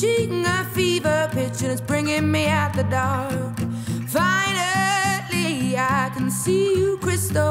cheating, a fever pitch, and it's bringing me out the dark. Finally, I can see you crystal.